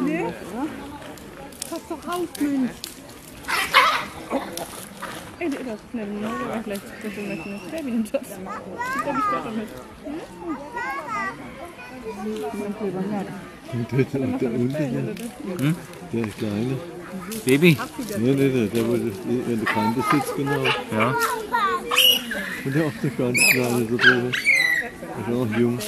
Nee? Pass doch auf, Mensch. Ey, det knäppen. Det var vielleicht das so mit mir. Wer bin das? Ich glaube, ich werde damit. Und der, und der unten, Hm? der kleine. Baby? Nee, nee, nee, der wurde an der Kante sitzt, genau. Ja. Und der auch der ganz kleine so drüber. Der ist auch jung.